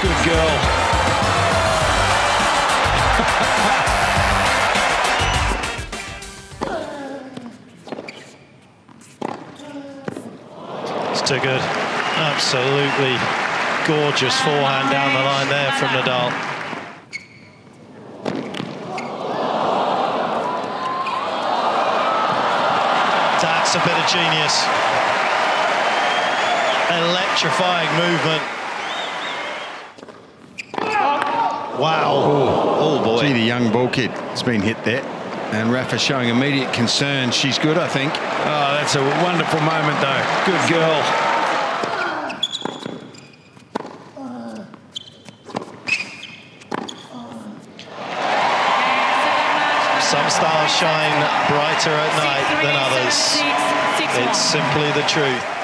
Good girl. It's too good. Absolutely gorgeous forehand down the line there from Nadal. That's a bit of genius. Electrifying movement. Wow. Oh, boy. Gee, the young ball kid has been hit there. And Rafa showing immediate concern. She's good, I think. Oh, that's a wonderful moment, though. Good girl. Some stars shine brighter at night than others. It's simply the truth.